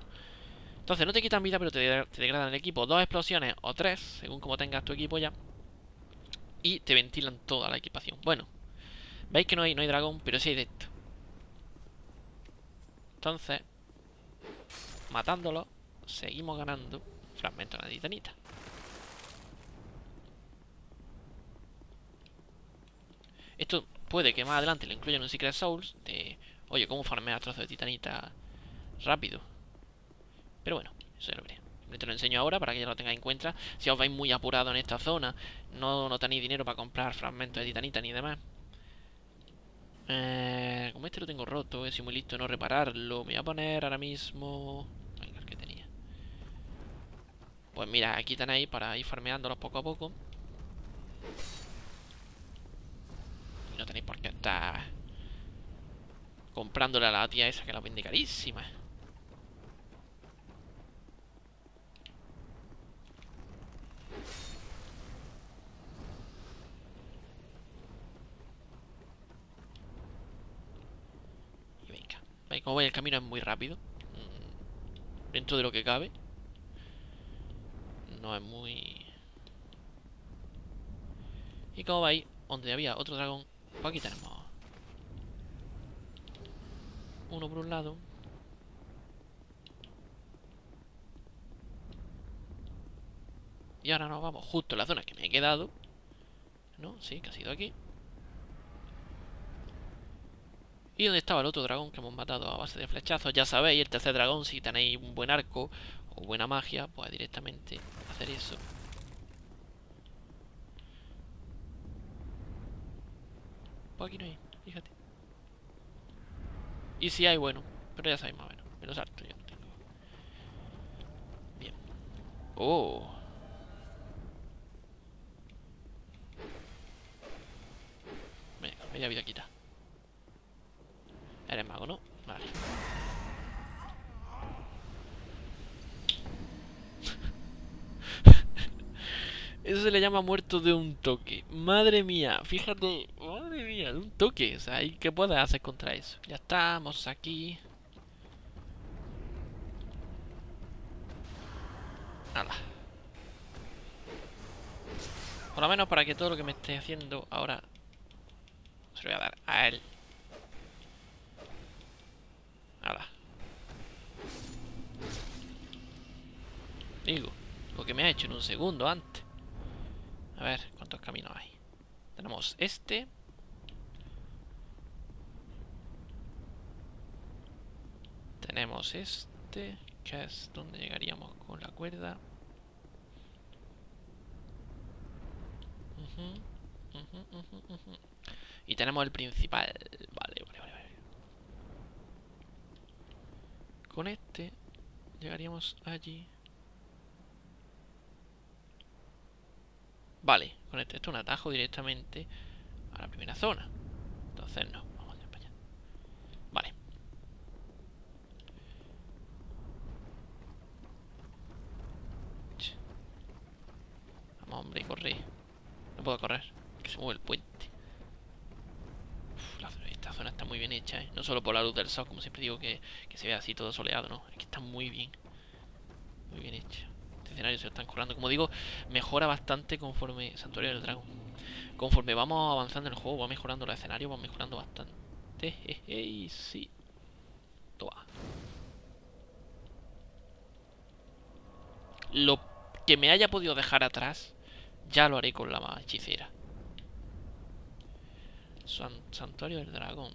Entonces no te quitan vida, pero te, degradan el equipo. Dos explosiones o tres, según como tengas tu equipo ya. Y te ventilan toda la equipación. Bueno, veis que no hay, no hay dragón, pero sí hay de esto. Entonces, matándolo, seguimos ganando fragmentos de titanita. Esto puede que más adelante lo incluyan en un Secret Souls de, oye, cómo farmear trozos de titanita rápido. Pero bueno, eso ya lo veré. Te lo enseño ahora para que ya lo tengáis en cuenta. Si os vais muy apurado en esta zona, no, no tenéis dinero para comprar fragmentos de titanita ni demás. Eh, como este lo tengo roto, he sido muy listo no repararlo. Me voy a poner ahora mismo... Venga, el que tenía. Pues mira, aquí tenéis para ir farmeándolos poco a poco. Y no tenéis por qué estar comprándole a la tía esa que la vende carísima. Como veis, el camino es muy rápido. Mm, dentro de lo que cabe. No es muy... Y como veis, donde había otro dragón, pues aquí tenemos uno por un lado. Y ahora nos vamos justo en la zona que me he quedado. ¿No? Sí, que ha sido aquí. Y donde estaba el otro dragón que hemos matado a base de flechazos, ya sabéis, el tercer dragón, si tenéis un buen arco o buena magia, pues directamente hacer eso. Pues aquí no hay, fíjate. Y si hay, bueno, pero ya sabéis más o menos. Me lo salto, yo no tengo. Bien. Oh. Venga, media vida quita. Eres mago, ¿no? Vale. Eso se le llama muerto de un toque. Madre mía, fíjate, madre mía, de un toque. O sea, ¿y qué puedes hacer contra eso? Ya estamos aquí. Nada. Por lo menos para que todo lo que me esté haciendo ahora se lo voy a dar a él. Nada. Digo, lo que me ha hecho en un segundo antes. A ver, ¿cuántos caminos hay? Tenemos este. Tenemos este, que es donde llegaríamos con la cuerda. Y tenemos el principal. Vale, vale, vale, vale. Con este llegaríamos allí. Vale, con esto es un atajo directamente a la primera zona. Entonces no, vamos ya para allá. Vale. Vamos, hombre, corre. No puedo correr, que se mueve el puente. Esta zona está muy bien hecha, ¿eh? No solo por la luz del sol, como siempre digo, que, que se ve así todo soleado, ¿no? Es que está muy bien. Muy bien hecha. Este escenario se están currando. Como digo, mejora bastante conforme Santuario del Dragón. Conforme vamos avanzando en el juego, va mejorando los escenarios, va mejorando bastante. Jeje, y sí. Toma. Lo que me haya podido dejar atrás, ya lo haré con la hechicera. San- Santuario del Dragón.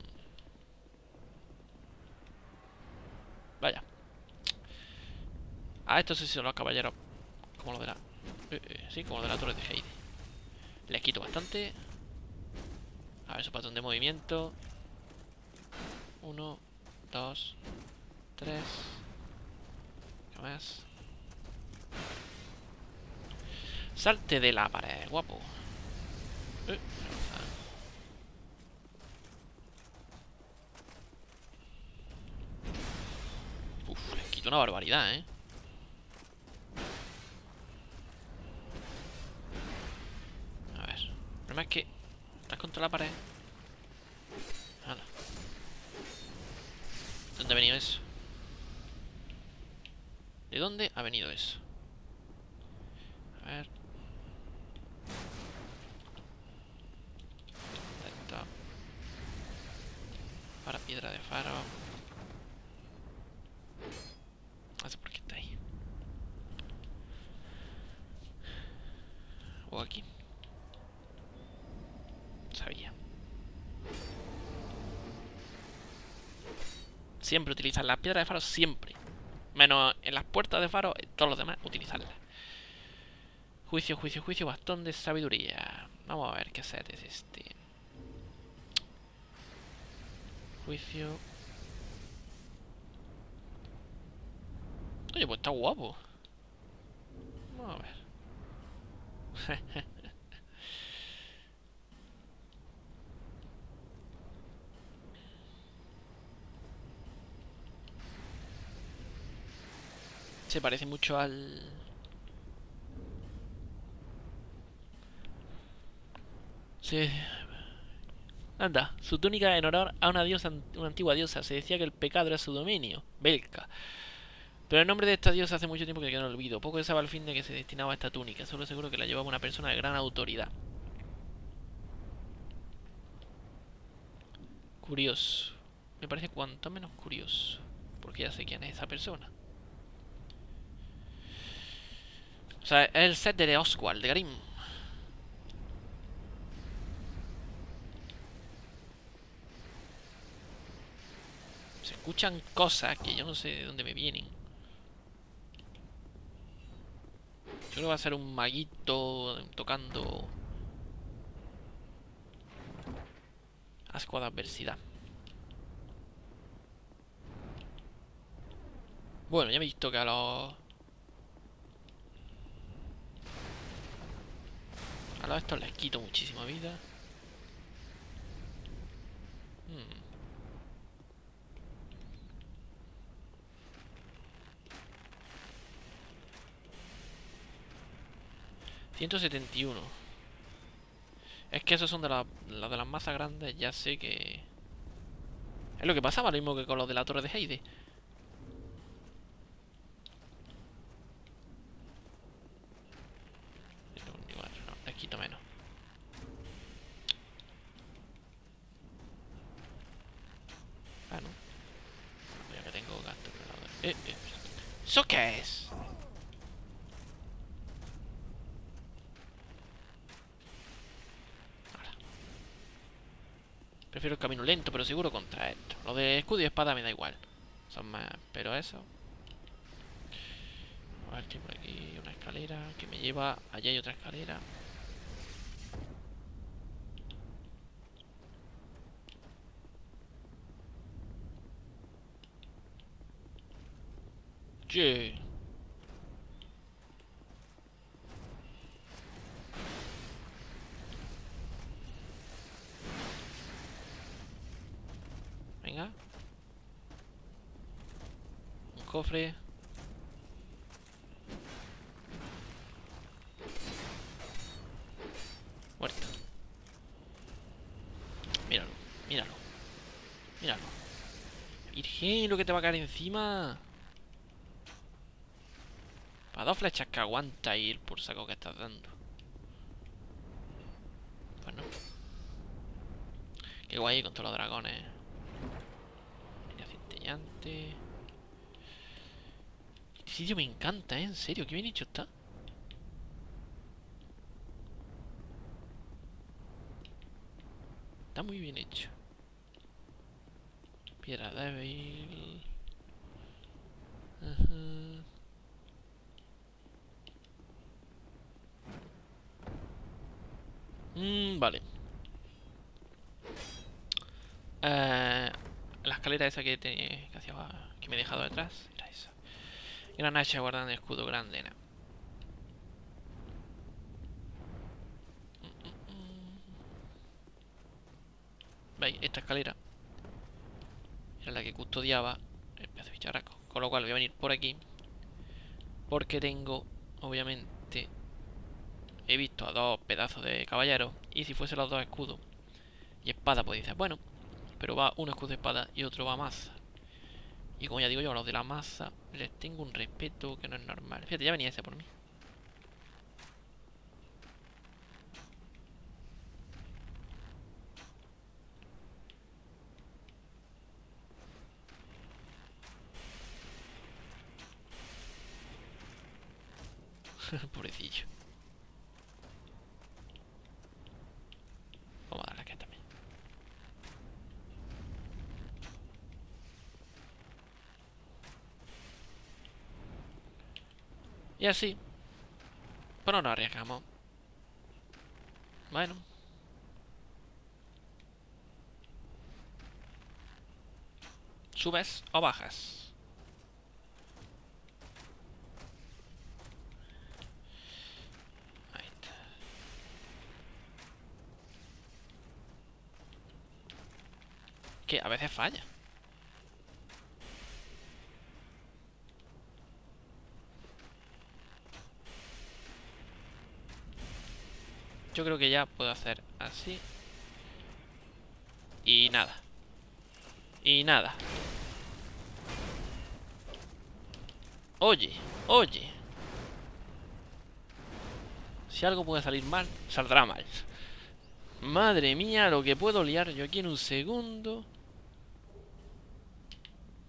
Vaya. Ah, esto sí son los caballeros. Como lo de la. eh, eh, sí, como lo de la torre de Heide. Les quito bastante. A ver, su patrón de movimiento. Uno, dos, tres. ¿Qué más? Salte de la pared, guapo. Eh, les quito una barbaridad, ¿eh? Problema es que... ¿Estás contra la pared? Hala. ¿Dónde ha venido eso? ¿De dónde ha venido eso? A ver. Para piedra de faro. No sé por qué está ahí. O aquí. Sabía. Siempre utilizar las piedras de faro, siempre. Menos en las puertas de faro, todos los demás, utilizarlas. Juicio, juicio, juicio, bastón de sabiduría. Vamos a ver qué set es este. Juicio. Oye, pues está guapo. Vamos a ver. *laughs* Se parece mucho al... Sí. Anda, su túnica en honor a una diosa, una antigua diosa. Se decía que el pecado era su dominio, Belka. Pero el nombre de esta diosa hace mucho tiempo que quedó en olvido. Poco se sabe al fin de que se destinaba a esta túnica. Solo seguro que la llevaba una persona de gran autoridad. Curioso. Me parece cuanto menos curioso. Porque ya sé quién es esa persona. O sea, es el set de Oswald, de Grimm. Se escuchan cosas que yo no sé de dónde me vienen. Que va a ser un maguito tocando asco de adversidad. Bueno, ya me he visto que a los... A los estos les quito muchísima vida. Hmm. 171. Es que esos son de la de las masas grandes, ya sé que... Es lo que pasaba, lo mismo que con los de la torre de Heide. eh, eh. ¿Eso qué es? Prefiero el camino lento, pero seguro contra esto. Lo de escudo y espada me da igual. Son más... Pero eso... A ver, que por aquí una escalera que me lleva... Allá hay otra escalera. Che. Venga. Un cofre. Muerto. Míralo, míralo. Míralo. Virgen, lo que te va a caer encima. Dos flechas que aguanta ir por saco que estás dando. Pues no. Qué guay con todos los dragones. Mira, centellante. Este sitio me encanta, ¿eh? En serio, qué bien hecho está. Está muy bien hecho. Piedra débil. Ajá. Mm, vale. Eh, la escalera esa que, te, que, me he dejado detrás era esa. Gran hacha guardando el escudo grande, ¿no? ¿Veis? Esta escalera era la que custodiaba el pedazo de bicharraco. Con lo cual voy a venir por aquí. Porque tengo, obviamente, he visto a dos pedazos de caballeros. Y si fuese los dos escudos y espada, pues dices, bueno, pero va uno escudo de espada y otro va masa. Y como ya digo yo, a los de la masa les tengo un respeto que no es normal. Fíjate, ya venía ese por mí. *laughs* Pobrecillo. Vamos a darle aquí también. Y así. Pero no arriesgamos. Bueno. ¿Subes o bajas? Que a veces falla. Yo creo que ya puedo hacer así. Y nada. Y nada. Oye, oye. Si algo puede salir mal, saldrá mal. Madre mía, lo que puedo liar yo aquí en un segundo.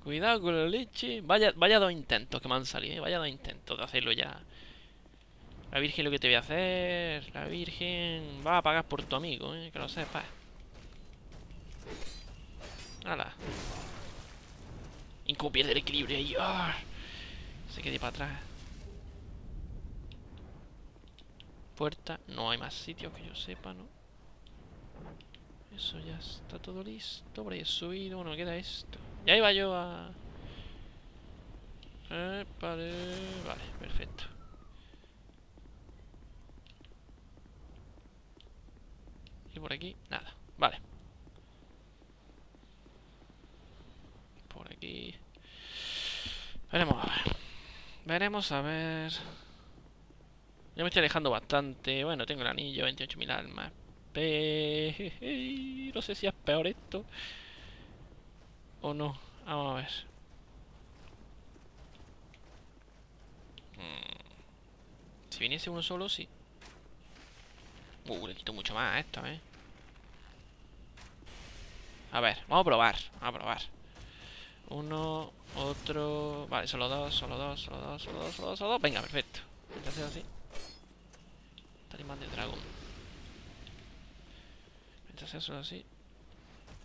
Cuidado con la leche. Vaya, vaya dos intentos que me han salido, ¿eh? Vaya dos intentos de hacerlo ya. La Virgen lo que te voy a hacer. La Virgen va a pagar por tu amigo, ¿eh? que lo sepas. ¡Hala! Incluso pierde el equilibrio ahí. ¡Ah! Se quede para atrás. Puerta. No hay más sitios que yo sepa, ¿no? Eso ya está todo listo. Por ahí he subido. Bueno, me queda esto. Ya iba yo a... Eh, vale, vale, perfecto. Y por aquí, nada. Vale. Por aquí. Veremos a ver. Veremos a ver. Yo me estoy alejando bastante. Bueno, tengo el anillo, 28.000 almas. Pero... No sé si es peor esto. O no. Vamos a ver. Hmm. Si viniese uno solo, sí. Uh, le quito mucho más a esto, ¿eh? A ver, vamos a probar. Vamos a probar. Uno... Otro... Vale, solo dos, solo dos, solo dos, solo dos, solo dos, solo dos. Venga, perfecto. Entonces así. Talismán de dragón. Mientras solo así.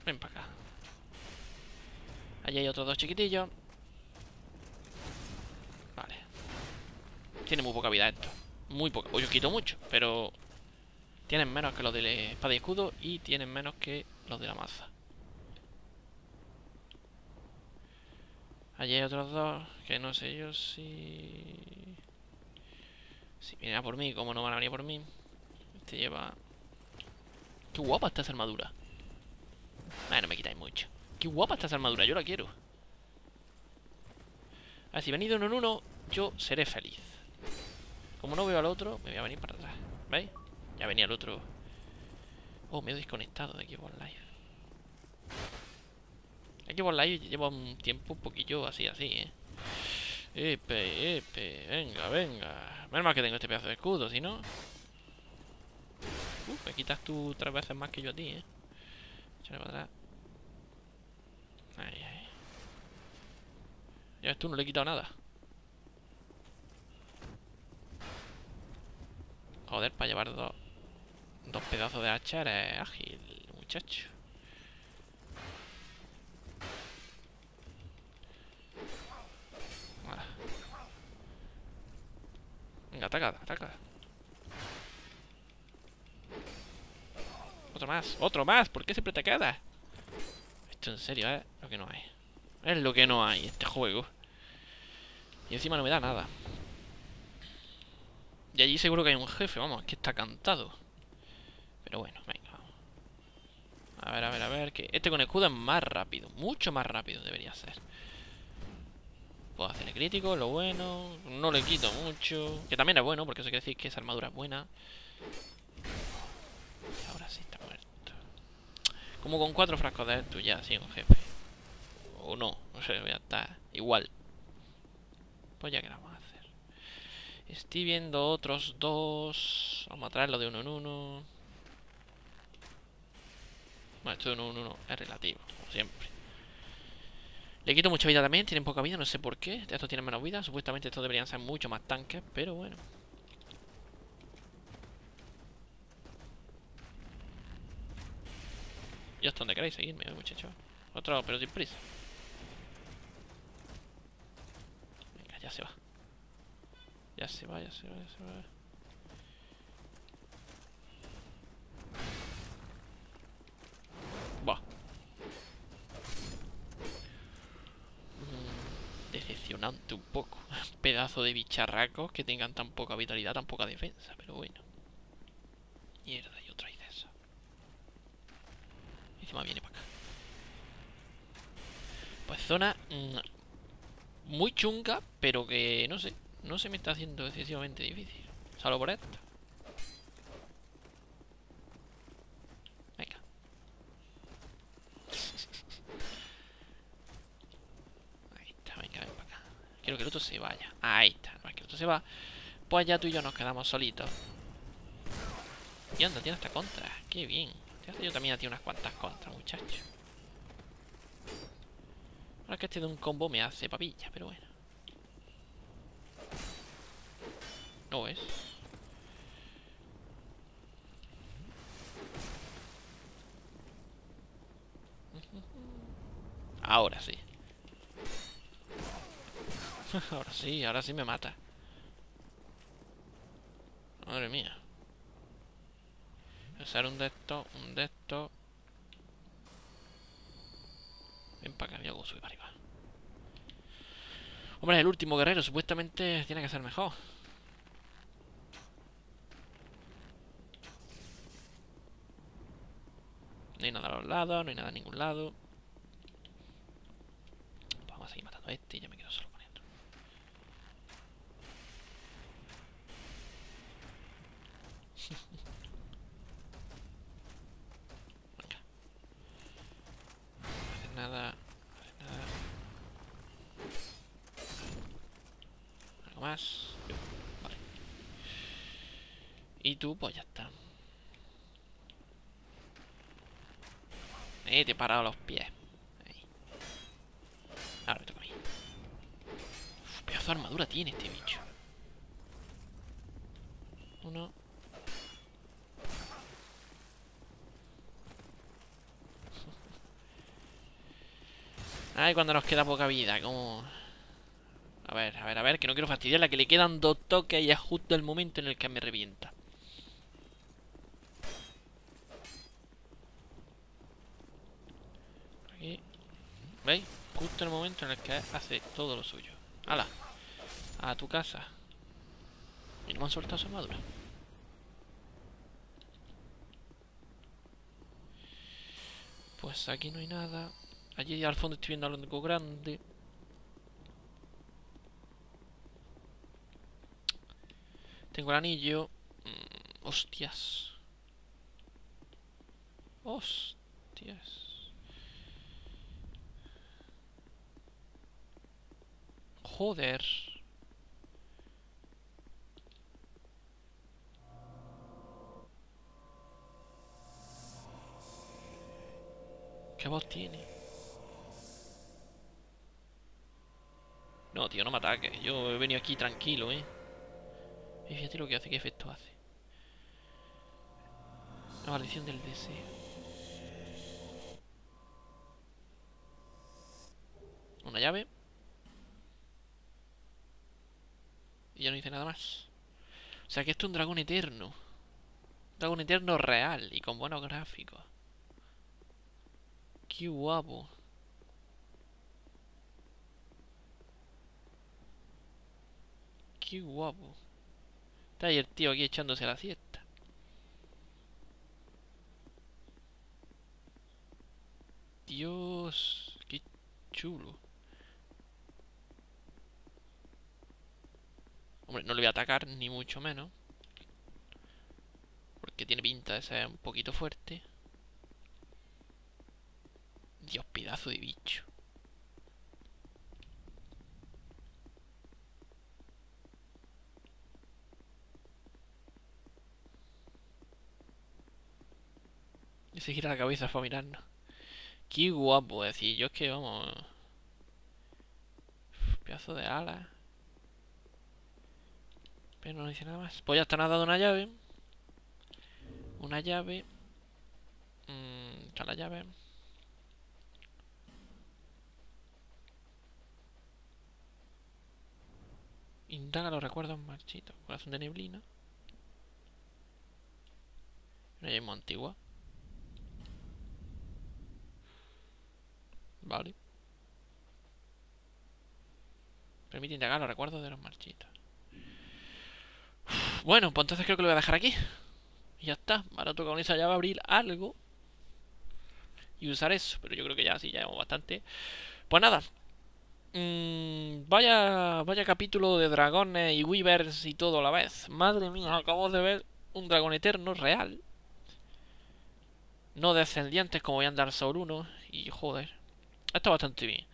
Ven para acá. Allí hay otros dos chiquitillos. Vale. Tiene muy poca vida esto. Muy poca. Pues yo quito mucho, pero... Tienen menos que los de espada y escudo y tienen menos que los de la maza. Allí hay otros dos que no sé yo si... Si vienen a por mí, como no van a venir por mí. Este lleva... Qué guapa está esa armadura. Ah, no me quitáis mucho. Qué guapa está esa armadura, yo la quiero. A ver, si venido uno en uno, yo seré feliz. Como no veo al otro, me voy a venir para atrás. ¿Veis? Ya venía el otro. Oh, me he desconectado de Xbox Live. Xbox Live lleva un tiempo un poquillo así, así, ¿eh? Epe, epe, venga, venga. Menos mal que tengo este pedazo de escudo, si no... Uh, me quitas tú tres veces más que yo a ti, ¿eh? Échale para atrás. Ahí, ahí. Ya ves tú, no le he quitado nada. Joder, para llevar dos, dos pedazos de hacha eres ágil, muchacho. Venga, ataca, ataca. Otro más, otro más, ¿por qué siempre te queda? Esto en serio, ¿eh? Lo que no hay. Es lo que no hay, este juego. Y encima no me da nada. Y allí seguro que hay un jefe, vamos, es que está cantado. Pero bueno, venga. A ver, a ver, a ver. Que este con escudo es más rápido. Mucho más rápido debería ser. Puedo hacerle crítico, lo bueno. No le quito mucho. Que también es bueno, porque eso quiere decir que esa armadura es buena. ahora sí está muerto. Como con cuatro frascos de esto ya, sí, un jefe. O no, no sé, voy a estar igual. Pues ya que vamos a hacer. Estoy viendo otros dos. Vamos a traerlo de uno en uno. Bueno, esto de uno en uno es relativo, como siempre. Le quito mucha vida también, tienen poca vida, no sé por qué. Estos tienen menos vida, supuestamente estos deberían ser mucho más tanques, pero bueno. ¿Y hasta dónde queréis seguirme, muchachos? Otro, pero sin prisa. Venga, ya se va. Ya se va, ya se va, ya se. Va. Decepcionante un poco. Pedazo de bicharracos que tengan tan poca vitalidad, tan poca defensa, pero bueno. Mierda, y otra de esa. Encima viene para acá. Pues zona mmm, muy chunga, pero que no sé. No se me está haciendo excesivamente difícil. Salvo por esto. Venga. Ahí está, venga, ven para acá. Quiero que el otro se vaya. Ahí está, es que el otro se va. Pues ya tú y yo nos quedamos solitos. Y anda, tiene hasta contra. Qué bien. Yo también tiene unas cuantas contras, muchacho. Ahora que este de un combo me hace papilla, pero bueno. No es. Ahora sí. *laughs* ahora sí, ahora sí me mata. Madre mía. Usar un de estos, un de estos. Ven para acá, yo subir para arriba. Hombre, el último guerrero supuestamente tiene que ser mejor. No hay nada a los lados, no hay nada a ningún lado. Vamos a seguir matando a este y ya me quedo solo con esto. Venga. No hace nada. Nada. Algo más. Vale. Y tú, pues ya está. Eh, te he parado los pies. Ahí. Ahora me toca a mí. pedazo de armadura tiene este bicho. Uno. Ay, cuando nos queda poca vida, como... A ver, a ver, a ver, que no quiero fastidiarla, que le quedan dos toques y es justo el momento en el que me revienta. Aquí. ¿Veis? Justo el momento en el que hace todo lo suyo. ¡Hala! A tu casa. Y no me han soltado su armadura. Pues aquí no hay nada. Allí al fondo estoy viendo algo grande. Tengo el anillo. Mm, hostias. Hostias. Joder. ¿Qué voz tiene? No, tío, no me ataques. Yo he venido aquí tranquilo, ¿eh? Y fíjate lo que hace, qué efecto hace. La maldición del deseo. Una llave. Y ya no dice nada más. O sea que esto es un dragón eterno. Un dragón eterno real y con buenos gráficos. Qué guapo. Qué guapo. Está ahí el tío aquí echándose la siesta. Dios, qué chulo. Hombre, no le voy a atacar, ni mucho menos. Porque tiene pinta de ser un poquito fuerte. Dios, pedazo de bicho. Y se gira la cabeza para mirarnos. Qué guapo, decir, yo es que vamos. Pedazo de alas. Pero no dice nada más. Pues ya está, nos ha dado una llave. Una llave. Mmm, está la llave. Indaga los recuerdos marchitos. Corazón de neblina. Una llave muy antigua. Vale. Permite indagar los recuerdos de los marchitos. Bueno, pues entonces creo que lo voy a dejar aquí. Y ya está. Ahora toca con esa llave abrir algo. Y usar eso. Pero yo creo que ya sí, ya hemos bastante. Pues nada. Mmm, vaya, vaya capítulo de dragones y weavers y todo a la vez. Madre mía, acabo de ver un dragón eterno real. No descendientes como voy a andar sobre uno. Y joder. Está bastante bien.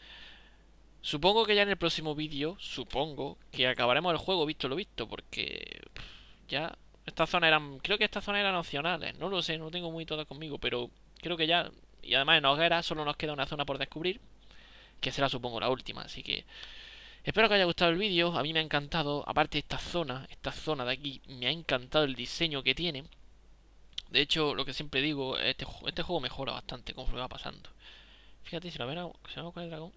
Supongo que ya en el próximo vídeo, supongo, que acabaremos el juego visto lo visto, porque ya estas zonas eran, creo que estas zonas eran opcionales, no lo sé, no lo tengo muy todo conmigo, pero creo que ya, y además en Hoguera solo nos queda una zona por descubrir, que será supongo la última, así que espero que haya gustado el vídeo, a mí me ha encantado, aparte esta zona, esta zona de aquí, me ha encantado el diseño que tiene, de hecho, lo que siempre digo, este, este juego mejora bastante conforme va pasando. Fíjate, si lo ven, si con el dragón,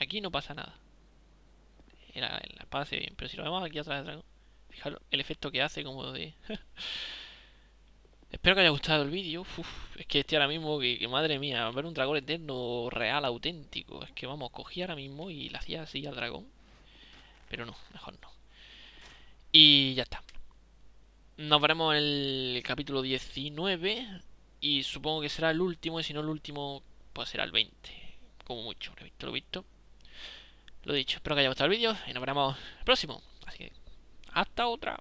aquí no pasa nada. En la, en espada se bien, pero si lo vemos aquí atrás del dragón, fijaros el efecto que hace como de... *laughs* Espero que haya gustado el vídeo. Es que estoy ahora mismo, que, madre mía, ver un dragón eterno real, auténtico. Es que vamos, cogí ahora mismo y le hacía así al dragón. Pero no, mejor no. Y ya está. Nos veremos en el capítulo 19. Y supongo que será el último, y si no el último, pues será el 20. Como mucho, lo he visto, lo he visto. Lo dicho, espero que haya gustado el vídeo y nos veremos el próximo. Así que, hasta otra.